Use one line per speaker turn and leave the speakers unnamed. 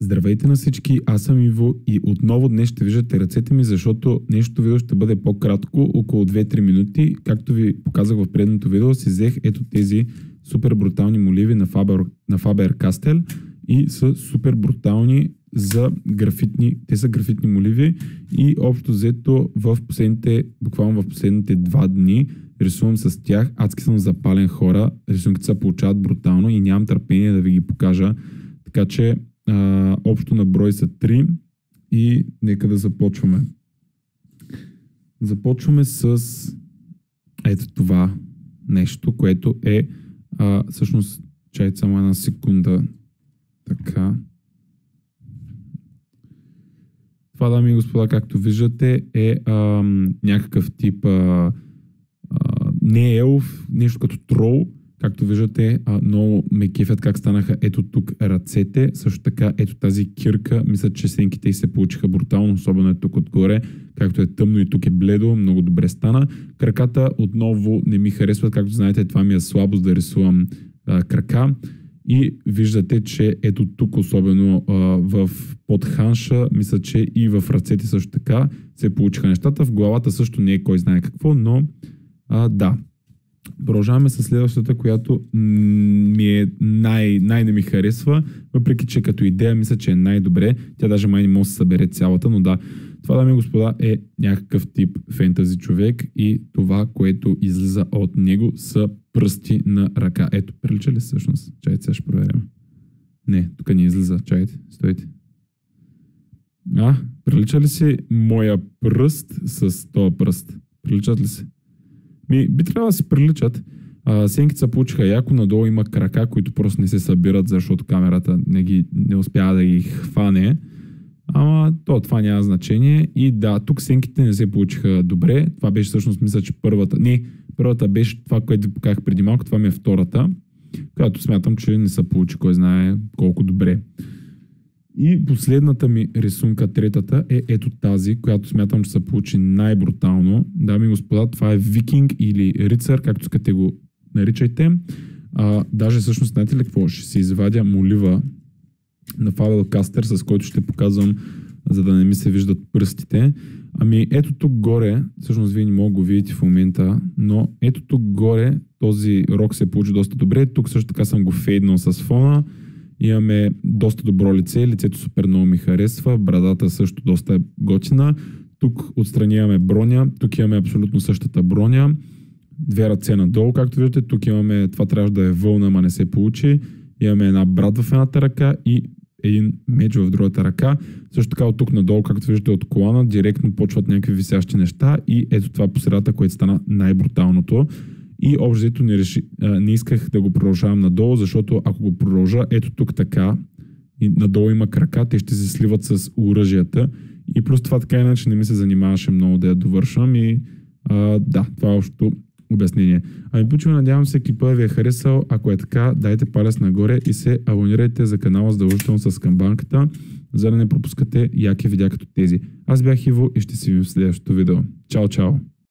Здравейте на всички, аз съм Иво и отново днес ще виждате ръцете ми, защото нещо видео ще бъде по-кратко, около 2-3 минути. Както ви показах в предното видео, си взех ето тези супер брутални моливи на Faber, на Faber Castell и са супер брутални за графитни, те са графитни моливи и общо взето в последните, буквално в последните два дни рисувам с тях, адски съм запален хора, рисунките се получават брутално и нямам търпение да ви ги покажа, така че а, общо на брой са 3 и нека да започваме. Започваме с ето това нещо, което е а, всъщност, чайте само една секунда. Така. Това, дами и господа, както виждате, е а, някакъв тип а, а, не е елф, нещо като трол, Както виждате, много ме кефят как станаха ето тук ръцете. Също така ето тази кирка. Мисля, че сенките се получиха брутално, особено е тук отгоре. Както е тъмно и тук е бледо, много добре стана. Краката отново не ми харесват. Както знаете, това ми е слабост да рисувам а, крака. И виждате, че ето тук, особено а, в подханша, мисля, че и в ръцете също така се получиха нещата. В главата също не е кой знае какво, но а, да, Продължаваме с следващата, която ми е най- най- не ми харесва, въпреки че като идея мисля, че е най-добре. Тя даже май не може да се събере цялата, но да. Това, дами и господа, е някакъв тип фентази човек и това, което излиза от него са пръсти на ръка. Ето, прилича ли всъщност? Чайте, сега ще проверим. Не, тук не излиза. Чайте, стойте. А, прилича ли си моя пръст с този пръст? Приличат ли се? Ми, би трябвало да си приличат. А, сенките се получиха яко, надолу има крака, които просто не се събират, защото камерата не, ги, не успява да ги хване. Ама то, това няма значение. И да, тук сенките не се получиха добре. Това беше всъщност, мисля, че първата. Не, първата беше това, което ви показах преди малко. Това ми е втората, която смятам, че не се получи, кой знае колко добре. И последната ми рисунка, третата, е ето тази, която смятам, че се получи най-брутално. Дами и господа, това е викинг или рицар, както искате го наричайте. А, даже всъщност, знаете ли какво? Ще се извадя молива на Фавел Кастер, с който ще показвам, за да не ми се виждат пръстите. Ами ето тук горе, всъщност вие не мога го видите в момента, но ето тук горе този рок се получи доста добре. Тук също така съм го фейднал с фона. Имаме доста добро лице, лицето супер много ми харесва, брадата също доста е готина. Тук отстрани броня, тук имаме абсолютно същата броня. Две ръце надолу, както виждате. Тук имаме, това трябва да е вълна, ама не се получи. Имаме една брат в едната ръка и един меч в другата ръка. Също така от тук надолу, както виждате от колана, директно почват някакви висящи неща и ето това по средата, което стана най-бруталното. И общо не, реши, а, не исках да го продължавам надолу, защото ако го продължа ето тук така, и надолу има крака, те ще се сливат с оръжията. И просто това така иначе не ми се занимаваше много да я довършвам и а, да, това е общото обяснение. Ами почваме, надявам се клипа ви е харесал. Ако е така, дайте палец нагоре и се абонирайте за канала задължително с камбанката, за да не пропускате яки видеа като тези. Аз бях Иво и ще си видим в следващото видео. Чао, чао!